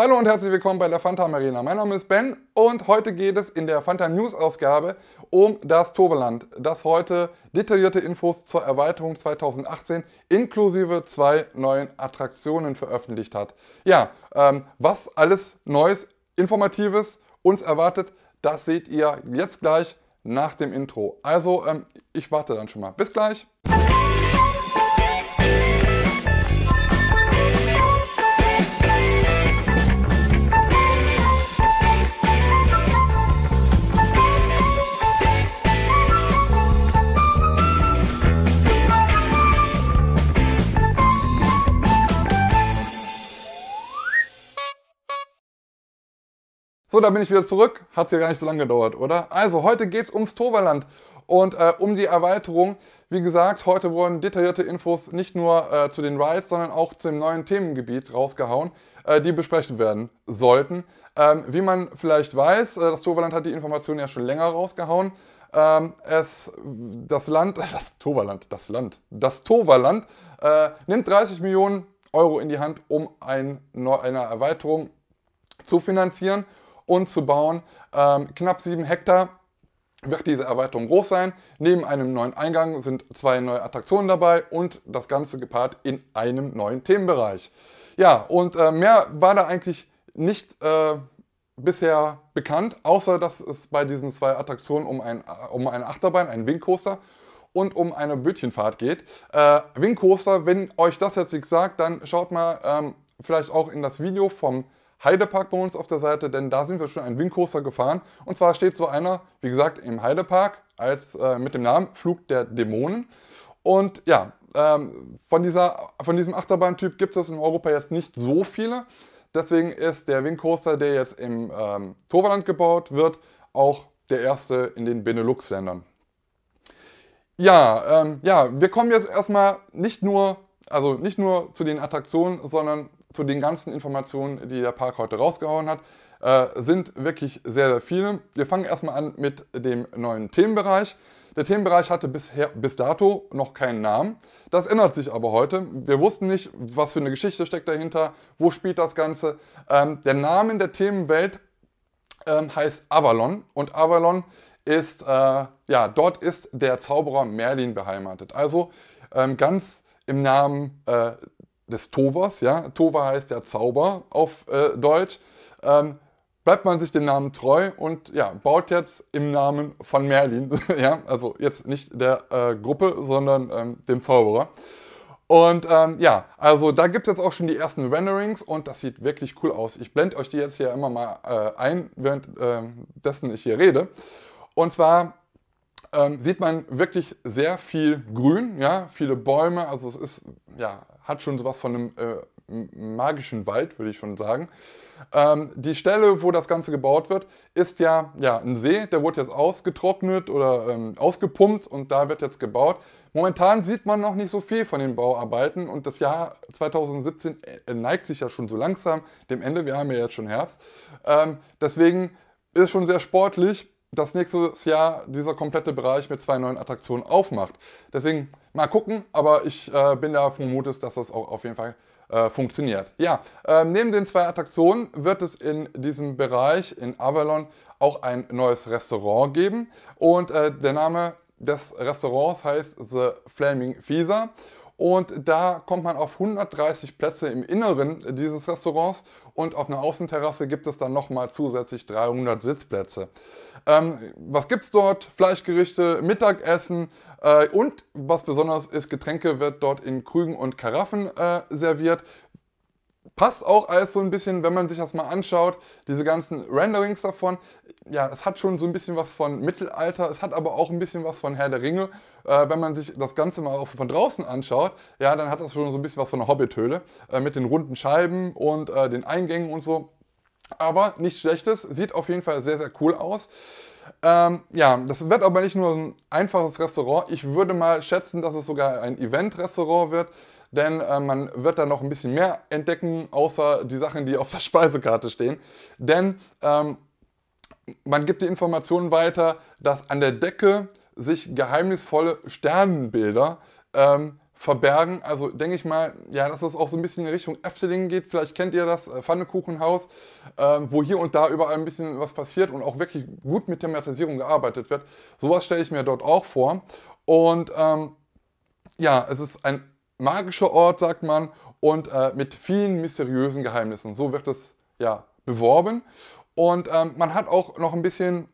Hallo und herzlich willkommen bei der Fanta Arena. Mein Name ist Ben und heute geht es in der Fanta News Ausgabe um das Toverland, das heute detaillierte Infos zur Erweiterung 2018 inklusive zwei neuen Attraktionen veröffentlicht hat. Ja, ähm, was alles Neues, Informatives uns erwartet, das seht ihr jetzt gleich nach dem Intro. Also, ähm, ich warte dann schon mal. Bis gleich. So, da bin ich wieder zurück. Hat ja gar nicht so lange gedauert, oder? Also, heute geht es ums Toverland und äh, um die Erweiterung. Wie gesagt, heute wurden detaillierte Infos nicht nur äh, zu den Rides, sondern auch zu dem neuen Themengebiet rausgehauen, äh, die besprechen werden sollten. Ähm, wie man vielleicht weiß, äh, das Toverland hat die Informationen ja schon länger rausgehauen. Ähm, es, das Land, das Toverland, das Land, das Toverland äh, nimmt 30 Millionen Euro in die Hand, um ein, eine Erweiterung zu finanzieren und zu bauen. Ähm, knapp 7 Hektar wird diese Erweiterung groß sein. Neben einem neuen Eingang sind zwei neue Attraktionen dabei und das Ganze gepaart in einem neuen Themenbereich. Ja, und äh, mehr war da eigentlich nicht äh, bisher bekannt, außer dass es bei diesen zwei Attraktionen um, ein, um eine Achterbahn, einen Wingcoaster und um eine Bötchenfahrt geht. Äh, Wingcoaster, wenn euch das jetzt nicht sagt, dann schaut mal ähm, vielleicht auch in das Video vom Heidepark bei uns auf der Seite, denn da sind wir schon einen Wingcoaster gefahren. Und zwar steht so einer, wie gesagt, im Heidepark als, äh, mit dem Namen Flug der Dämonen. Und ja, ähm, von, dieser, von diesem Achterbahntyp gibt es in Europa jetzt nicht so viele. Deswegen ist der Wingcoaster, der jetzt im ähm, Toverland gebaut wird, auch der erste in den Benelux-Ländern. Ja, ähm, ja, wir kommen jetzt erstmal nicht nur, also nicht nur zu den Attraktionen, sondern zu den ganzen Informationen, die der Park heute rausgehauen hat, äh, sind wirklich sehr, sehr viele. Wir fangen erstmal an mit dem neuen Themenbereich. Der Themenbereich hatte bisher, bis dato noch keinen Namen. Das ändert sich aber heute. Wir wussten nicht, was für eine Geschichte steckt dahinter, wo spielt das Ganze. Ähm, der Name der Themenwelt ähm, heißt Avalon und Avalon ist, äh, ja, dort ist der Zauberer Merlin beheimatet. Also ähm, ganz im Namen äh, des Tovers, ja, Tova heißt ja Zauber auf äh, Deutsch, ähm, bleibt man sich dem Namen treu und ja, baut jetzt im Namen von Merlin, ja, also jetzt nicht der äh, Gruppe, sondern ähm, dem Zauberer. Und ähm, ja, also da gibt es jetzt auch schon die ersten Renderings und das sieht wirklich cool aus. Ich blende euch die jetzt hier immer mal äh, ein, währenddessen ich hier rede. Und zwar ähm, sieht man wirklich sehr viel Grün, ja, viele Bäume, also es ist, ja, hat schon sowas von einem äh, magischen Wald, würde ich schon sagen. Ähm, die Stelle, wo das Ganze gebaut wird, ist ja, ja ein See, der wurde jetzt ausgetrocknet oder ähm, ausgepumpt und da wird jetzt gebaut. Momentan sieht man noch nicht so viel von den Bauarbeiten und das Jahr 2017 äh, neigt sich ja schon so langsam dem Ende. Wir haben ja jetzt schon Herbst. Ähm, deswegen ist schon sehr sportlich dass nächstes Jahr dieser komplette Bereich mit zwei neuen Attraktionen aufmacht. Deswegen mal gucken, aber ich äh, bin da vermutet, dass das auch auf jeden Fall äh, funktioniert. Ja, äh, neben den zwei Attraktionen wird es in diesem Bereich in Avalon auch ein neues Restaurant geben und äh, der Name des Restaurants heißt The Flaming Feather und da kommt man auf 130 Plätze im Inneren dieses Restaurants und auf einer Außenterrasse gibt es dann nochmal zusätzlich 300 Sitzplätze. Ähm, was gibt es dort? Fleischgerichte, Mittagessen äh, und was besonders ist, Getränke wird dort in Krügen und Karaffen äh, serviert. Passt auch alles so ein bisschen, wenn man sich das mal anschaut, diese ganzen Renderings davon. Ja, es hat schon so ein bisschen was von Mittelalter, es hat aber auch ein bisschen was von Herr der Ringe. Äh, wenn man sich das Ganze mal auch von draußen anschaut, ja, dann hat das schon so ein bisschen was von einer Hobbithöhle äh, mit den runden Scheiben und äh, den Eingängen und so. Aber nichts Schlechtes, sieht auf jeden Fall sehr, sehr cool aus. Ähm, ja, das wird aber nicht nur ein einfaches Restaurant. Ich würde mal schätzen, dass es sogar ein Event-Restaurant wird denn äh, man wird da noch ein bisschen mehr entdecken, außer die Sachen, die auf der Speisekarte stehen. Denn ähm, man gibt die Informationen weiter, dass an der Decke sich geheimnisvolle Sternenbilder ähm, verbergen. Also denke ich mal, ja, dass es auch so ein bisschen in Richtung Efteling geht. Vielleicht kennt ihr das Pfannekuchenhaus, äh, wo hier und da überall ein bisschen was passiert und auch wirklich gut mit Thematisierung gearbeitet wird. Sowas stelle ich mir dort auch vor. Und ähm, ja, es ist ein magischer Ort, sagt man, und äh, mit vielen mysteriösen Geheimnissen. So wird es ja beworben. Und ähm, man hat auch noch ein bisschen,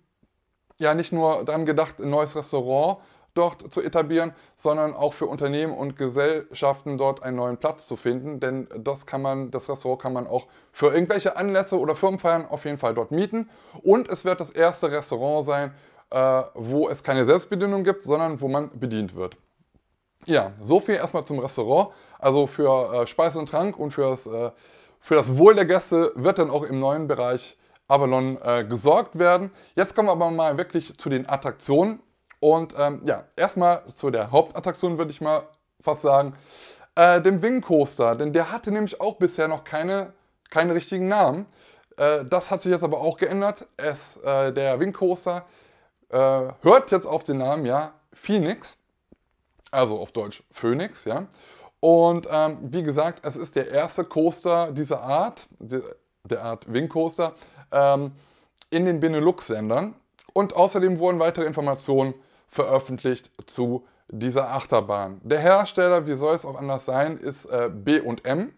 ja, nicht nur daran gedacht, ein neues Restaurant dort zu etablieren, sondern auch für Unternehmen und Gesellschaften dort einen neuen Platz zu finden. Denn das kann man, das Restaurant kann man auch für irgendwelche Anlässe oder Firmenfeiern auf jeden Fall dort mieten. Und es wird das erste Restaurant sein, äh, wo es keine Selbstbedienung gibt, sondern wo man bedient wird. Ja, so viel erstmal zum Restaurant. Also für äh, Speise und Trank und fürs, äh, für das Wohl der Gäste wird dann auch im neuen Bereich Avalon äh, gesorgt werden. Jetzt kommen wir aber mal wirklich zu den Attraktionen. Und ähm, ja, erstmal zu der Hauptattraktion würde ich mal fast sagen, äh, dem Wing Coaster. Denn der hatte nämlich auch bisher noch keine, keine richtigen Namen. Äh, das hat sich jetzt aber auch geändert. Es, äh, der Wing Coaster äh, hört jetzt auf den Namen, ja, Phoenix. Also auf Deutsch Phoenix, ja. Und ähm, wie gesagt, es ist der erste Coaster dieser Art, der, Art Wing Coaster, ähm, in den Benelux-Ländern. Und außerdem wurden weitere Informationen veröffentlicht zu dieser Achterbahn. Der Hersteller, wie soll es auch anders sein, ist äh, B&M,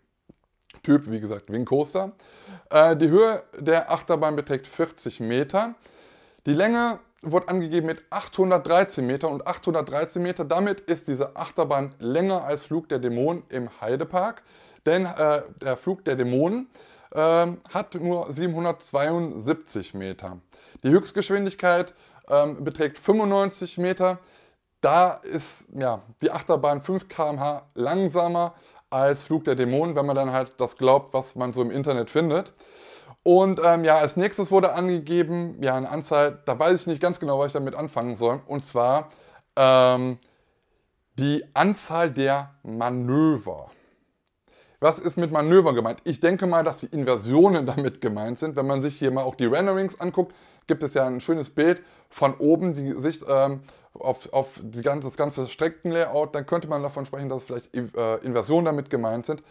Typ wie gesagt Wing Coaster. Äh, die Höhe der Achterbahn beträgt 40 Meter. Die Länge wird angegeben mit 813 Meter und 813 Meter, damit ist diese Achterbahn länger als Flug der Dämonen im Heidepark, denn äh, der Flug der Dämonen äh, hat nur 772 Meter. Die Höchstgeschwindigkeit ähm, beträgt 95 Meter. Da ist ja, die Achterbahn 5 km/h langsamer als Flug der Dämonen, wenn man dann halt das glaubt, was man so im Internet findet. Und ähm, ja, als nächstes wurde angegeben, ja, eine Anzahl, da weiß ich nicht ganz genau, was ich damit anfangen soll. Und zwar ähm, die Anzahl der Manöver. Was ist mit Manöver gemeint? Ich denke mal, dass die Inversionen damit gemeint sind. Wenn man sich hier mal auch die Renderings anguckt, gibt es ja ein schönes Bild von oben, die Sicht ähm, auf, auf die ganze, das ganze Streckenlayout, dann könnte man davon sprechen, dass vielleicht äh, Inversionen damit gemeint sind.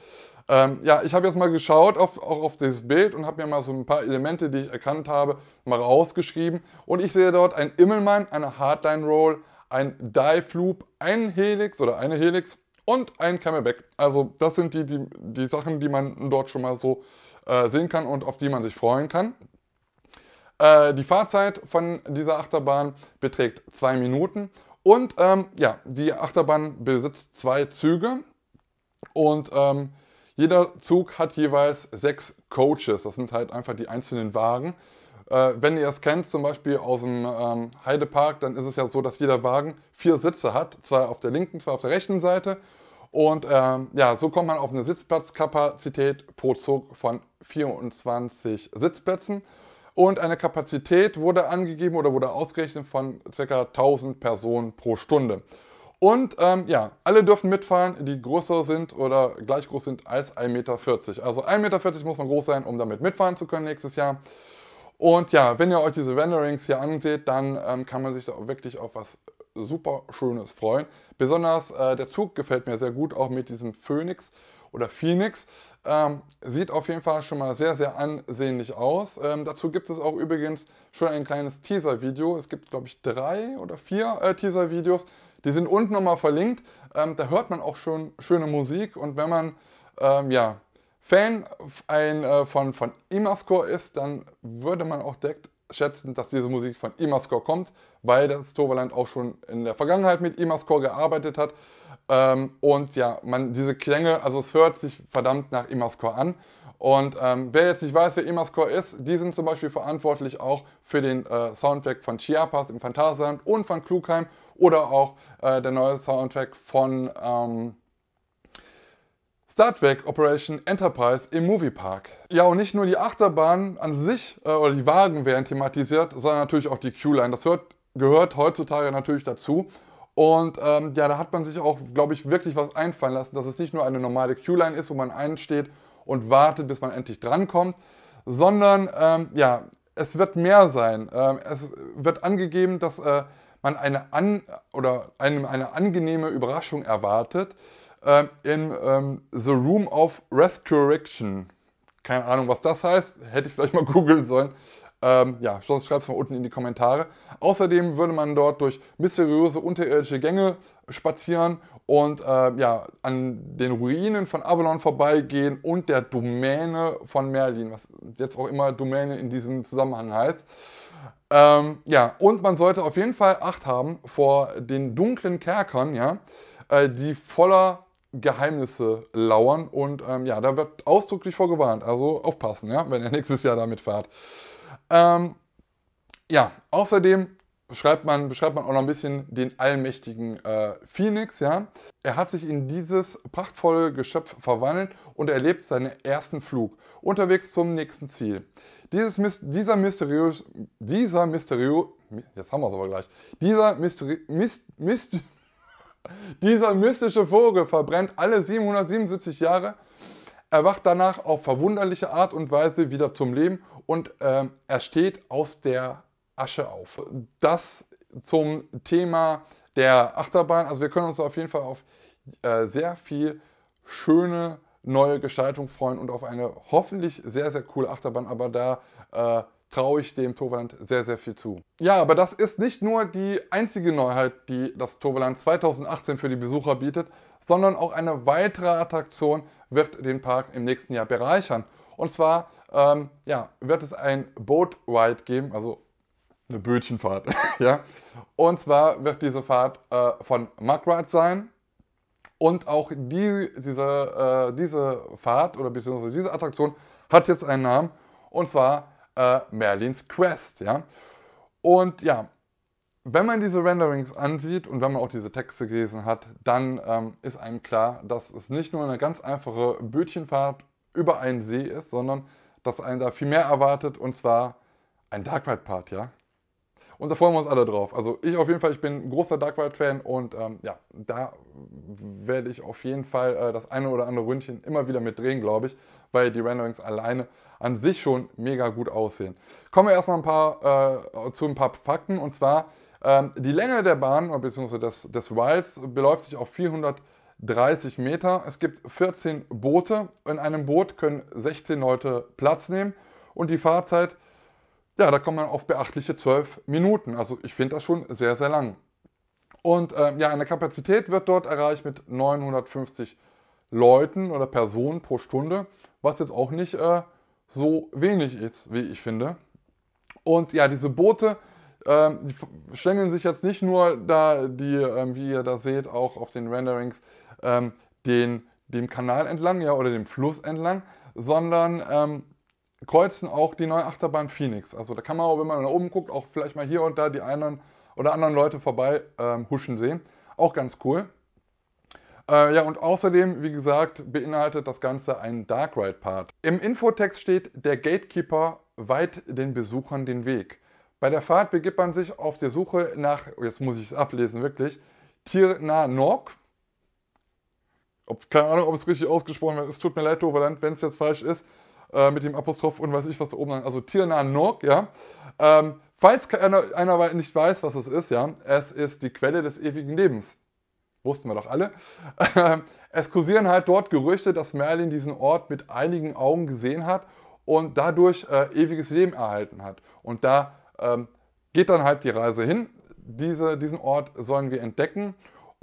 Ähm, ja, ich habe jetzt mal geschaut auf, auch auf dieses Bild und habe mir mal so ein paar Elemente, die ich erkannt habe, mal rausgeschrieben. Und ich sehe dort ein Immelmann, eine Hardline Roll, ein Dive Loop, ein Helix oder eine Helix und ein Camelback. Also das sind die, die, die Sachen, die man dort schon mal so äh, sehen kann und auf die man sich freuen kann. Äh, die Fahrzeit von dieser Achterbahn beträgt zwei Minuten und ähm, ja, die Achterbahn besitzt zwei Züge und ähm, jeder Zug hat jeweils sechs Coaches. Das sind halt einfach die einzelnen Wagen. Äh, wenn ihr es kennt, zum Beispiel aus dem ähm, Heidepark, dann ist es ja so, dass jeder Wagen vier Sitze hat, zwei auf der linken, zwei auf der rechten Seite. Und ähm, ja, so kommt man auf eine Sitzplatzkapazität pro Zug von 24 Sitzplätzen. Und eine Kapazität wurde angegeben oder wurde ausgerechnet von ca. 1000 Personen pro Stunde. Und ähm, ja, alle dürfen mitfahren, die größer sind oder gleich groß sind als 1,40 Meter. Also 1,40 Meter muss man groß sein, um damit mitfahren zu können nächstes Jahr. Und ja, wenn ihr euch diese Renderings hier anseht, dann ähm, kann man sich da wirklich auf was super Schönes freuen. Besonders äh, der Zug gefällt mir sehr gut, auch mit diesem Phoenix oder Phoenix. Ähm, sieht auf jeden Fall schon mal sehr, sehr ansehnlich aus. Ähm, dazu gibt es auch übrigens schon ein kleines Teaser-Video. Es gibt, glaube ich, drei oder vier äh, Teaser-Videos. Die sind unten nochmal verlinkt. Ähm, da hört man auch schon schöne Musik. Und wenn man ähm, ja, Fan ein, äh, von, von Imascore ist, dann würde man auch direkt schätzen, dass diese Musik von Imascore kommt, weil das Toverland auch schon in der Vergangenheit mit Imascore gearbeitet hat. Ähm, und ja, man diese Klänge, also es hört sich verdammt nach Imascore an. Und ähm, wer jetzt nicht weiß, wer Imascore ist, die sind zum Beispiel verantwortlich auch für den äh, Soundtrack von Chiapas im Phantasialand und von Klugheim oder auch äh, der neue Soundtrack von ähm, Star Trek Operation Enterprise im Moviepark. Ja, und nicht nur die Achterbahn an sich äh, oder die Wagen werden thematisiert, sondern natürlich auch die Q-Line. Das hört, gehört heutzutage natürlich dazu. Und ähm, ja, da hat man sich auch, glaube ich, wirklich was einfallen lassen, dass es nicht nur eine normale Q-Line ist, wo man einsteht und wartet, bis man endlich drankommt, sondern ähm, ja, es wird mehr sein. Ähm, es wird angegeben, dass äh, man eine, an oder einem eine angenehme Überraschung erwartet. ähm, in ähm, The Room of Resurrection. Keine Ahnung, was das heißt. Hätte ich vielleicht mal googeln sollen. Ähm, ja, sonst schreibt es mal unten in die Kommentare. Außerdem würde man dort durch mysteriöse unterirdische Gänge spazieren und äh, ja, an den Ruinen von Avalon vorbeigehen und der Domäne von Merlin, was jetzt auch immer Domäne in diesem Zusammenhang heißt. Ähm, ja, und man sollte auf jeden Fall Acht haben vor den dunklen Kerkern, ja, äh, die voller Geheimnisse lauern und ähm, ja, da wird ausdrücklich vorgewarnt. Also aufpassen, ja, wenn ihr nächstes Jahr damit fahrt. Ähm, ja, außerdem beschreibt man, beschreibt man auch noch ein bisschen den allmächtigen äh, Phoenix. Ja? Er hat sich in dieses prachtvolle Geschöpf verwandelt und erlebt seinen ersten Flug, unterwegs zum nächsten Ziel. Dieses, dieser mysteriös, dieser mysteriös, jetzt haben wir es aber gleich, dieser, Mysteri, Myst, Myst, dieser mystische Vogel verbrennt alle 777 Jahre, erwacht danach auf verwunderliche Art und Weise wieder zum Leben und äh, er steht aus der Asche auf. Das zum Thema der Achterbahn. Also wir können uns auf jeden Fall auf äh, sehr viel schöne neue Gestaltung freuen und auf eine hoffentlich sehr, sehr coole Achterbahn. Aber da äh, traue ich dem Toverland sehr, sehr viel zu. Ja, aber das ist nicht nur die einzige Neuheit, die das Toverland 2018 für die Besucher bietet, sondern auch eine weitere Attraktion wird den Park im nächsten Jahr bereichern. Und zwar ähm, ja, wird es ein Boat Ride geben, also eine Bötchenfahrt. ja? Und zwar wird diese Fahrt äh, von Mugride sein. Und auch die, diese, äh, diese Fahrt oder beziehungsweise diese Attraktion hat jetzt einen Namen. Und zwar äh, Merlins Quest. Ja? Und ja, wenn man diese Renderings ansieht und wenn man auch diese Texte gelesen hat, dann ähm, ist einem klar, dass es nicht nur eine ganz einfache Bötchenfahrt über einen See ist, sondern dass einen da viel mehr erwartet und zwar ein Dark Ride Part, ja. Und da freuen wir uns alle drauf. Also ich auf jeden Fall, ich bin großer Dark Ride Fan und ähm, ja, da werde ich auf jeden Fall äh, das eine oder andere Ründchen immer wieder mit drehen, glaube ich, weil die Renderings alleine an sich schon mega gut aussehen. Kommen wir erstmal ein paar, äh, zu ein paar Fakten und zwar ähm, die Länge der Bahn bzw. Des, des Rides beläuft sich auf 430 Meter. Es gibt 14 Boote. In einem Boot können 16 Leute Platz nehmen und die Fahrzeit ja, da kommt man auf beachtliche 12 Minuten. Also ich finde das schon sehr, sehr lang. Und äh, ja, eine Kapazität wird dort erreicht mit 950 Leuten oder Personen pro Stunde, was jetzt auch nicht äh, so wenig ist, wie ich finde. Und ja, diese Boote äh, die schlängeln sich jetzt nicht nur da, die, ähm, wie ihr da seht, auch auf den Renderings, ähm, den, dem Kanal entlang ja, oder dem Fluss entlang, sondern ähm, kreuzen auch die neue Achterbahn Phoenix. Also da kann man wenn man nach oben guckt, auch vielleicht mal hier und da die einen oder anderen Leute vorbei ähm, huschen sehen. Auch ganz cool. Äh, ja, und außerdem, wie gesagt, beinhaltet das Ganze einen Dark Ride Part. Im Infotext steht, der Gatekeeper weiht den Besuchern den Weg. Bei der Fahrt begibt man sich auf der Suche nach, jetzt muss ich es ablesen, wirklich, Tirna Nok. Ob, keine Ahnung, ob es richtig ausgesprochen wird. Es tut mir leid, Toverland, wenn es jetzt falsch ist. Äh, mit dem Apostroph und weiß ich was da oben, also Tirna Nok, ja. Ähm, falls einer, einer nicht weiß, was es ist, ja, es ist die Quelle des ewigen Lebens. Wussten wir doch alle. es kursieren halt dort Gerüchte, dass Merlin diesen Ort mit einigen Augen gesehen hat und dadurch äh, ewiges Leben erhalten hat. Und da ähm, geht dann halt die Reise hin. Diese, diesen Ort sollen wir entdecken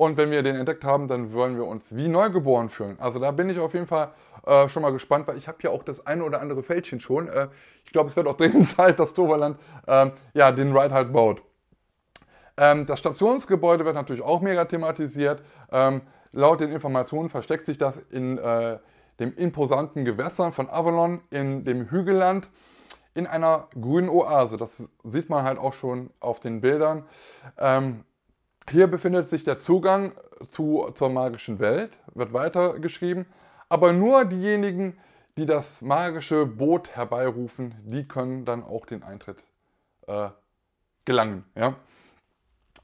und wenn wir den entdeckt haben, dann wollen wir uns wie neugeboren fühlen. Also da bin ich auf jeden Fall äh, schon mal gespannt, weil ich habe ja auch das eine oder andere Fältchen schon. Äh, ich glaube, es wird auch dringend Zeit, dass Toverland äh, ja, den Ride halt baut. Ähm, das Stationsgebäude wird natürlich auch mega thematisiert. Ähm, laut den Informationen versteckt sich das in äh, dem imposanten Gewässern von Avalon in dem Hügelland in einer grünen Oase. Das sieht man halt auch schon auf den Bildern. Ähm, hier befindet sich der Zugang zu, zur magischen Welt, wird weitergeschrieben, aber nur diejenigen, die das magische Boot herbeirufen, die können dann auch den Eintritt äh, gelangen. Ja?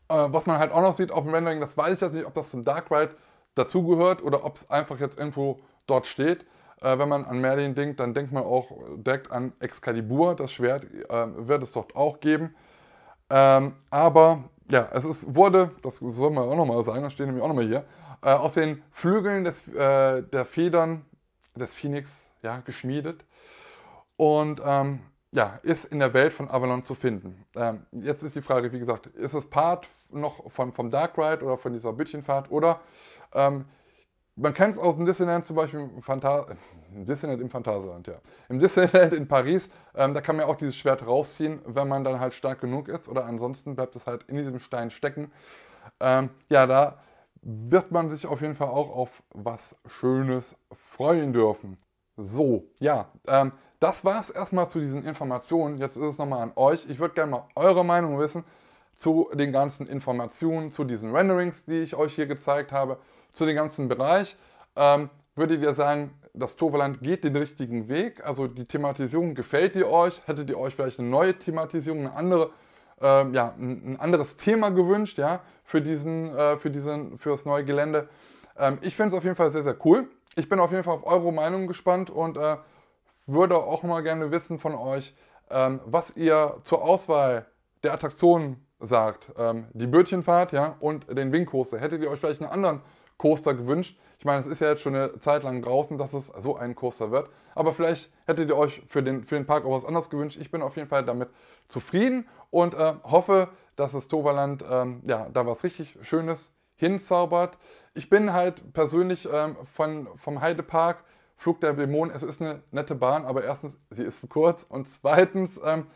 Äh, was man halt auch noch sieht auf dem Rendering, das weiß ich jetzt nicht, ob das zum Dark Ride dazugehört oder ob es einfach jetzt irgendwo dort steht. Äh, wenn man an Merlin denkt, dann denkt man auch direkt an Excalibur, das Schwert äh, wird es dort auch geben. Ähm, aber ja, es ist, wurde, das soll man auch nochmal sagen, das steht nämlich auch nochmal hier, äh, aus den Flügeln des, äh, der Federn des Phoenix ja, geschmiedet und ähm, ja, ist in der Welt von Avalon zu finden. Ähm, jetzt ist die Frage, wie gesagt, ist es Part noch von, vom Dark Ride oder von dieser Bütchenfahrt oder ähm, man kennt es aus dem Disneyland zum Beispiel, Phanta Disneyland im Phantasialand, ja. Im Disneyland in Paris, ähm, da kann man ja auch dieses Schwert rausziehen, wenn man dann halt stark genug ist oder ansonsten bleibt es halt in diesem Stein stecken. Ähm, ja, da wird man sich auf jeden Fall auch auf was Schönes freuen dürfen. So, ja, ähm, das war es erstmal zu diesen Informationen. Jetzt ist es nochmal an euch. Ich würde gerne mal eure Meinung wissen zu den ganzen Informationen, zu diesen Renderings, die ich euch hier gezeigt habe, zu dem ganzen Bereich. Ähm, würdet ihr sagen, das Toverland geht den richtigen Weg? Also die Thematisierung gefällt ihr euch? Hättet ihr euch vielleicht eine neue Thematisierung, eine andere, ähm, ja, ein, ein, anderes Thema gewünscht, ja, für diesen, äh, für diesen, für das neue Gelände? Ähm, ich finde es auf jeden Fall sehr, sehr cool. Ich bin auf jeden Fall auf eure Meinung gespannt und äh, würde auch mal gerne wissen von euch, ähm, was ihr zur Auswahl der Attraktionen sagt. Ähm, die Bötchenfahrt ja, und den Wingcoaster. Hättet ihr euch vielleicht einen anderen Coaster gewünscht? Ich meine, es ist ja jetzt schon eine Zeit lang draußen, dass es so ein Coaster wird. Aber vielleicht hättet ihr euch für den, für den Park auch was anderes gewünscht. Ich bin auf jeden Fall damit zufrieden und äh, hoffe, dass das Toverland ähm, ja, da was richtig Schönes hinzaubert. Ich bin halt persönlich ähm, von, vom Heidepark Flug der Dämonen, es ist eine nette Bahn, aber erstens, sie ist kurz und zweitens, ähm,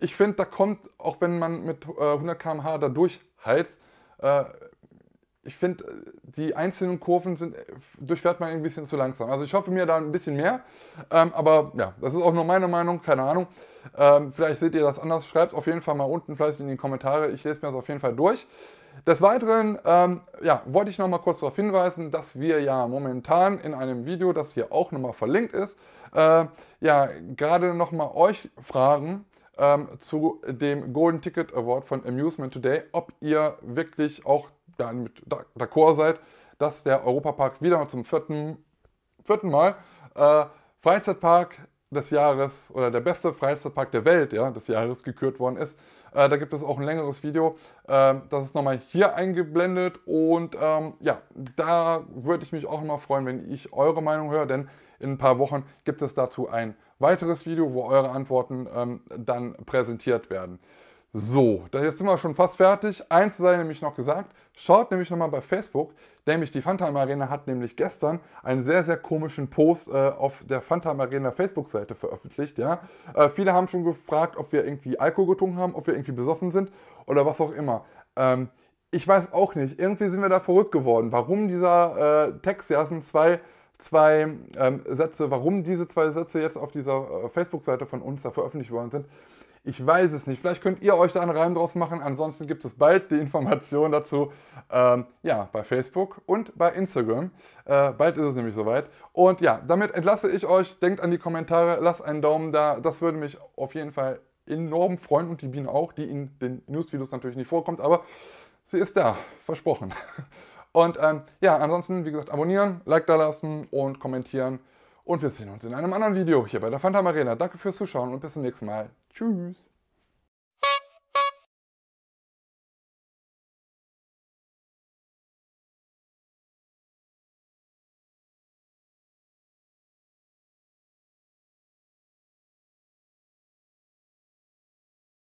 ich finde, da kommt, auch wenn man mit äh, 100 km/h da durchheizt, äh, ich finde, die einzelnen Kurven sind, durchfährt man ein bisschen zu langsam. Also ich hoffe mir da ein bisschen mehr, ähm, aber ja, das ist auch nur meine Meinung, keine Ahnung. Ähm, vielleicht seht ihr das anders, schreibt auf jeden Fall mal unten fleißig in die Kommentare, ich lese mir das auf jeden Fall durch. Des Weiteren ähm, ja, wollte ich noch mal kurz darauf hinweisen, dass wir ja momentan in einem Video, das hier auch noch mal verlinkt ist, äh, ja gerade noch mal euch fragen ähm, zu dem Golden Ticket Award von Amusement Today, ob ihr wirklich auch ja, mit d'accord seid, dass der Europapark wieder zum vierten, vierten Mal äh, Freizeitpark des Jahres oder der beste Freizeitpark der Welt ja, des Jahres gekürt worden ist. Äh, da gibt es auch ein längeres Video. Äh, das ist nochmal hier eingeblendet. Und ähm, ja, da würde ich mich auch nochmal freuen, wenn ich eure Meinung höre, denn in ein paar Wochen gibt es dazu ein weiteres Video, wo eure Antworten ähm, dann präsentiert werden. So, jetzt sind wir schon fast fertig. Eins sei nämlich noch gesagt, schaut nämlich nochmal bei Facebook, nämlich die Phantom Arena hat nämlich gestern einen sehr, sehr komischen Post äh, auf der Phantom Arena Facebook-Seite veröffentlicht. Ja? Äh, viele haben schon gefragt, ob wir irgendwie Alkohol getrunken haben, ob wir irgendwie besoffen sind oder was auch immer. Ähm, ich weiß auch nicht, irgendwie sind wir da verrückt geworden. Warum dieser äh, Text, ja, sind zwei, zwei ähm, Sätze, warum diese zwei Sätze jetzt auf dieser äh, Facebook-Seite von uns da veröffentlicht worden sind, ich weiß es nicht. Vielleicht könnt ihr euch da einen Reim draus machen. Ansonsten gibt es bald die Information dazu ähm, ja, bei Facebook und bei Instagram. Äh, bald ist es nämlich soweit. Und ja, damit entlasse ich euch. Denkt an die Kommentare, lasst einen Daumen da. Das würde mich auf jeden Fall enorm freuen und die Biene auch, die in den Newsvideos natürlich nicht vorkommt. Aber sie ist da, versprochen. Und ähm, ja, ansonsten, wie gesagt, abonnieren, Like da lassen und kommentieren. Und wir sehen uns in einem anderen Video hier bei der Phantom Arena. Danke fürs Zuschauen und bis zum nächsten Mal. Tschüss.